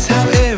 That's how it